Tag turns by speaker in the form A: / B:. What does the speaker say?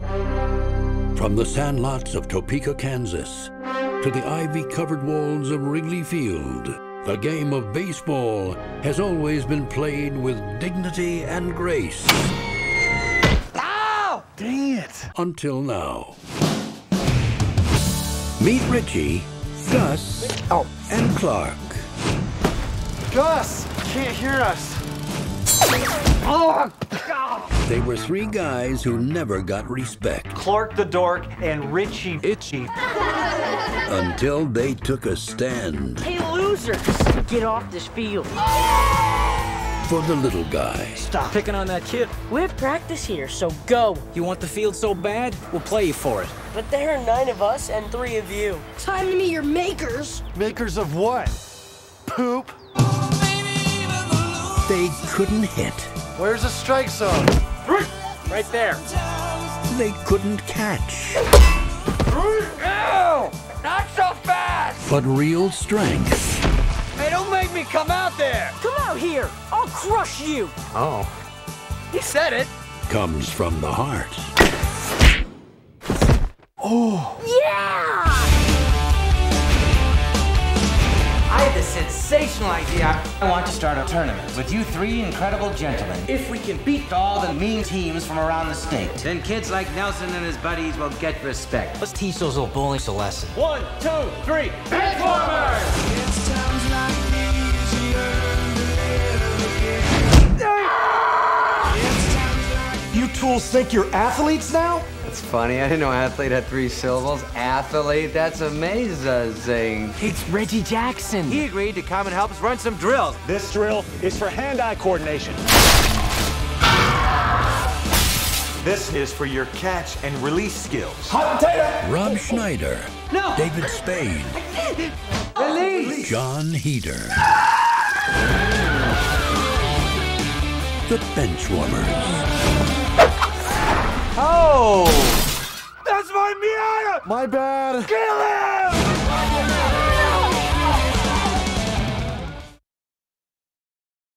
A: From the sandlots of Topeka, Kansas, to the ivy covered walls of Wrigley Field, the game of baseball has always been played with dignity and grace.
B: Ow! Dang it!
A: Until now. Meet Richie, Gus,
B: Oh.
A: and Clark.
B: Gus! Can't hear us. Oh.
A: They were three guys who never got respect
B: Clark the Dork and Richie Itchy.
A: until they took a stand
C: Hey, losers! Get off this field.
A: for the little guy.
D: Stop picking on that kid.
C: We have practice here, so go.
D: You want the field so bad? We'll play you for it.
C: But there are nine of us and three of you.
E: Time to meet your makers.
B: Makers of what? Poop?
A: They couldn't hit.
B: Where's the strike zone?
D: Right there.
A: They couldn't catch.
B: Ow! Not so fast!
A: But real strength
B: Hey, don't make me come out there!
C: Come out here! I'll crush you!
B: Oh. He said it.
A: comes from the heart.
F: Oh. Yeah! Sensational idea. I want to start a tournament with you three incredible gentlemen. If we can beat all the mean teams from around the state, then kids like Nelson and his buddies will get respect.
D: Let's teach those little bullies a lesson.
B: One, two, three.
G: You tools think you're athletes now?
H: That's funny. I didn't know athlete had three syllables. Athlete, that's amazing.
F: It's Reggie Jackson. He agreed to come and help us run some drills.
G: This drill is for hand-eye coordination.
I: This is for your catch and release skills.
G: Hot potato!
A: Rob Schneider,
F: No.
A: David Spade,
F: Release.
A: Jon Heder. The Benchwarmers.
B: Oh! That's my Miata!
G: My bad.
B: Kill him!